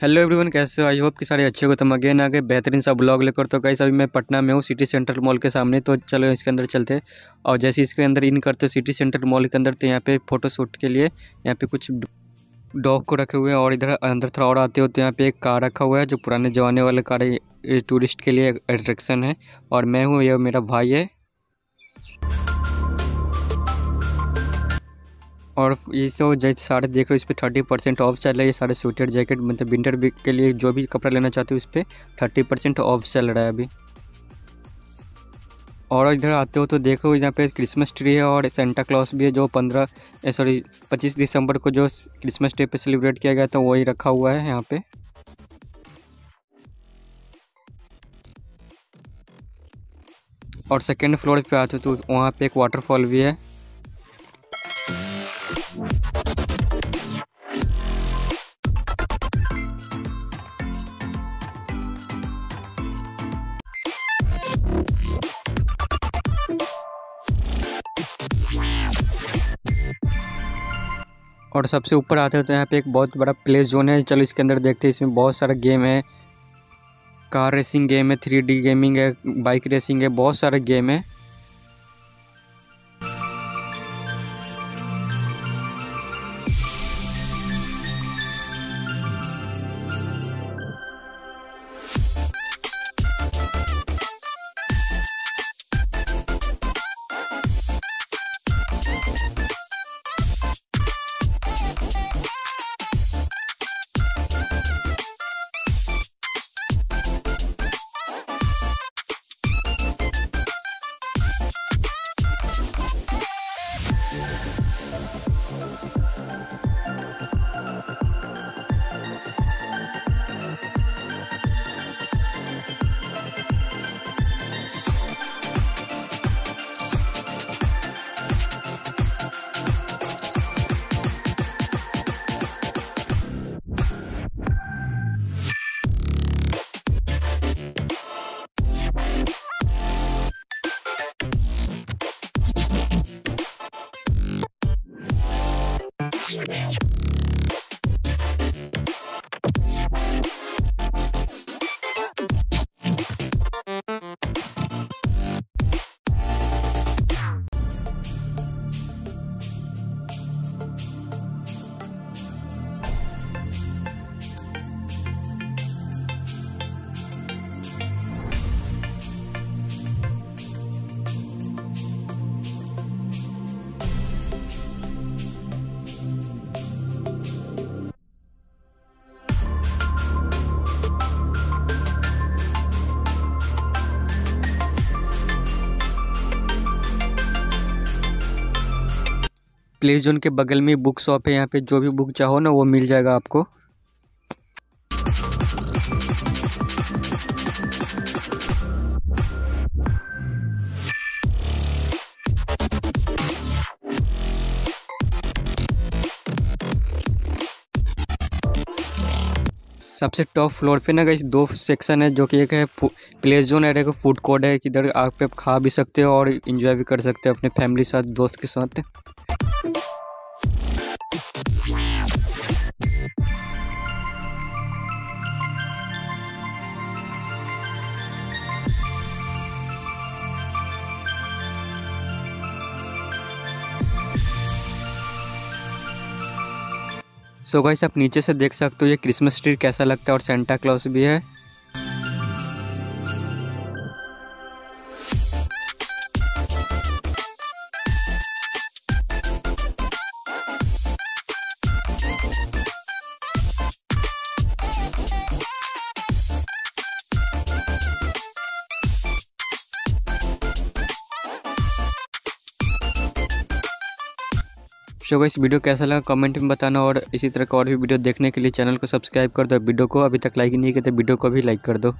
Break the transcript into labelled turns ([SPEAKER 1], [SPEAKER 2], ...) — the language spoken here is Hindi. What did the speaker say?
[SPEAKER 1] हेलो एवरीवन कैसे हो? आई होप कि सारे अच्छे हो तुम अगेन आगे बेहतरीन सा ब्लॉग लेकर तो कहीं अभी मैं पटना में हूँ सिटी सेंटर मॉल के सामने। तो चलो इसके अंदर चलते और जैसे इसके अंदर इन करते सिटी सेंटर मॉल के अंदर तो यहाँ पे फ़ोटो शूट के लिए यहाँ पे कुछ डॉग को रखे हुए हैं। और इधर अंदर थोड़ा और आते हो तो यहाँ पे एक कार रखा हुआ है, जो पुराने ज़माने वाले कार टूरिस्ट के लिए अट्रैक्शन है। और मैं हूँ यह मेरा भाई है। और ये सो जैसे सारे देख रहे हो इस पर थर्टी परसेंट ऑफ़ चल रहा है, ये सारे स्वेटर जैकेट मतलब विंटर के लिए जो भी कपड़ा लेना चाहते हो, इस पर थर्टी परसेंट ऑफ़ चल रहा है अभी। और इधर आते हो तो देखो, यहाँ पे क्रिसमस ट्री है और सेंटा क्लॉस भी है, जो पंद्रह सॉरी पच्चीस दिसंबर को जो क्रिसमस डे पे सेलिब्रेट किया गया था, वही रखा हुआ है यहाँ पे। और सेकेंड फ्लोर पे आते हो तो वहाँ पे एक वाटरफॉल भी है। और सबसे ऊपर आते हैं तो यहाँ पे एक बहुत बड़ा प्ले जोन है। चलो इसके अंदर देखते हैं, इसमें बहुत सारा गेम है। कार रेसिंग गेम है थ्री गेमिंग है बाइक रेसिंग है, बहुत सारे गेम है। Yeah. प्ले जोन के बगल में बुक शॉप है, यहाँ पे जो भी बुक चाहो ना, वो मिल जाएगा आपको। सबसे टॉप फ्लोर पे ना गई दो सेक्शन है, जो कि एक है प्ले जोन है एक फ़ूड कोर्ट है, किधर आप खा भी सकते हो और इन्जॉय भी कर सकते हो अपने फैमिली साथ, दोस्त के साथ। सो गाइस आप नीचे से देख सकते हो ये क्रिसमस ट्री कैसा लगता है और सेंटा क्लॉस भी है। सो इस वीडियो कैसा लगा कमेंट में बताना और इसी तरह का और भी वीडियो देखने के लिए चैनल को सब्सक्राइब कर दो। वीडियो को अभी तक लाइक नहीं किया तो वीडियो को भी लाइक कर दो।